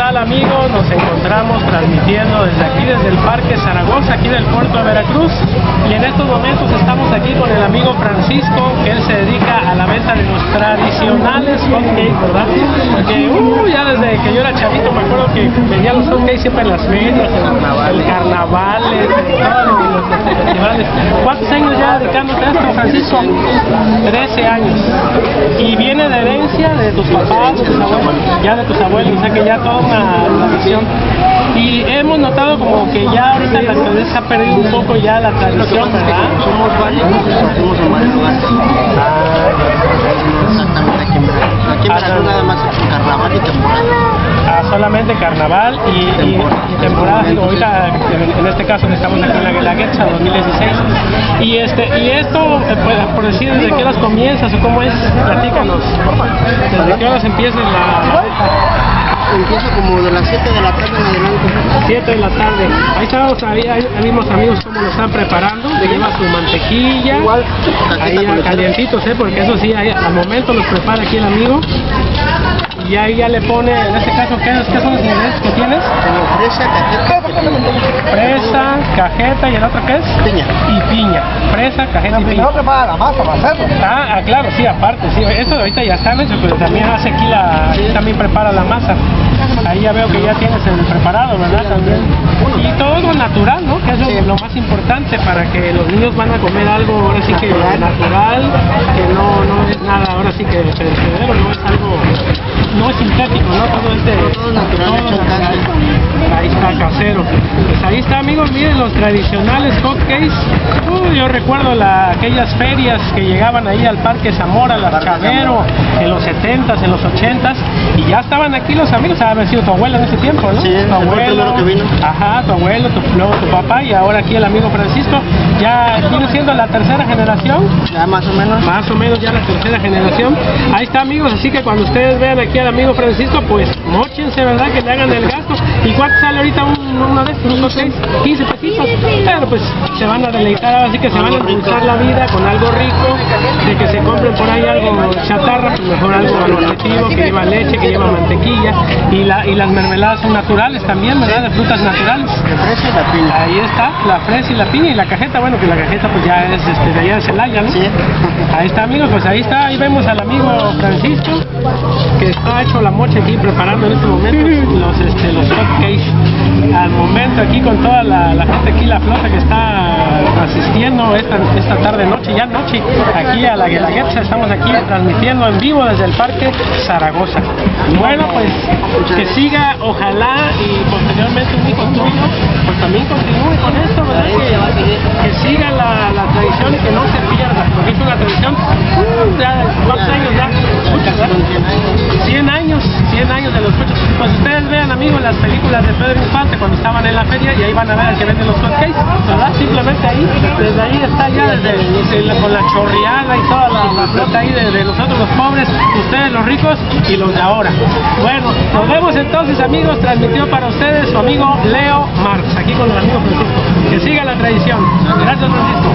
tal amigos? Nos encontramos transmitiendo desde aquí, desde el Parque Zaragoza, aquí del puerto de Veracruz. Y en estos momentos estamos aquí con el amigo Francisco, que él se dedica a la venta de los tradicionales hotcakes, ¿verdad? Porque uh, ya desde que yo era chavito me acuerdo que vendía los hotcakes siempre en las ferias, en el carnaval, en los festivales. ¿Cuántos años ya dedicándote a esto, Francisco? 13 años. Y viene de de tus papás, de tus abuelos, ya de tus abuelos, o sea que ya toda una tradición. Y hemos notado como que ya ahorita la actualidad se ha perdido un poco ya la tradición, ¿verdad? Somos varios, en varios lugares. Carnaval y, y, y temporada, ahorita en, en este caso estamos aquí en la Guelaguetza 2016 y este y esto eh, pues, por decir desde qué horas comienzas o cómo es, platícanos. Desde qué horas empiezas la Empiezo como de las 7 de la tarde en adelante. 7 de la tarde. Ahí estamos ahí, ahí vimos amigos cómo lo están preparando le lleva su mantequilla Igual, ahí calientitos eh porque eso sí ahí, al momento los prepara aquí el amigo y ahí ya le pone en este caso qué, es- qué son los ingredientes que tienes fresa, cajeta. Fresa, cajeta y el otro qué es? Piña. Y piña. Fresa, cajeta y piña. prepara la masa para hacerlo. Ah, ah, claro, sí, aparte, sí. Esto ahorita ya está hecho, pero también hace aquí la, también prepara la masa. Ahí ya veo que ya tienes el preparado, ¿verdad? También. Y todo natural, ¿no? Que es lo, Sí. lo más importante para que los niños van a comer algo ahora sí que natural, que no, no es nada ahora sí que perecedero, no es algo, no es sintético, ¿no? Todo es de, Todo natural, casero. Pues ahí está amigos, miren los tradicionales hotcakes. Uh, yo recuerdo la, aquellas ferias que llegaban ahí al Parque Zamora, las Cabero, en los 70s, en los 80s, y ya estaban aquí los amigos, ha sido tu abuelo en ese tiempo, ¿no? Sí, tu primero que vino. Ajá, tu abuelo, tu, luego tu papá y ahora aquí el amigo Francisco. Ya viene siendo la tercera generación. Ya más o menos. Más o menos ya la tercera generación. Ahí está amigos, así que cuando ustedes vean aquí al amigo Francisco, pues mochense, ¿verdad? Que le hagan el gasto. ¿Y cuánto sale ahorita un- uno de estos? ¿Unos seis? 15 pesitos. Pero pues se van a deleitar, así que se van a endulzar la vida con algo rico, de que se compren por ahí algo chatarra, pues mejor algo nutritivo, que lleva leche, que lleva mantequilla. Y, la, y las mermeladas son naturales también, ¿verdad? De frutas naturales. De fresa y la piña. Ahí está, la fresa y la piña y la cajeta, bueno que la cajeta pues ya es este, de allá de Celaya, ¿no? Sí. Ahí está amigos, pues ahí está, ahí vemos al amigo Francisco que está hecho la mocha aquí preparando en este momento los este los hotcakes al momento aquí con toda la, gente aquí, la flota que está asistiendo esta, esta tarde noche, ya noche, aquí a la Guelaguetza, estamos aquí transmitiendo en vivo desde el Parque Zaragoza. Bueno pues que siga, ojalá y posteriormente un hijo tuyo, pues también continúe con esto, ¿verdad? Que, que siga la tradición y que no se pierda, porque es una tradición, cuando estaban en la feria y ahí van a ver al que vende los hotcakes, ¿verdad? Simplemente ahí, desde ahí está ya, desde, con la chorreada y toda la, la flota ahí de, de nosotros los pobres, ustedes los ricos y los de ahora. Bueno, nos vemos entonces, amigos. Transmitió para ustedes su amigo Leo Marx, aquí con el amigo Francisco. Que siga la tradición. Gracias, Francisco.